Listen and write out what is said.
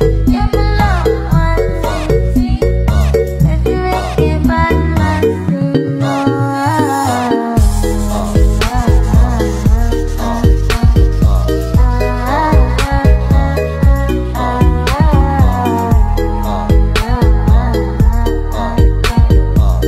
Yeah.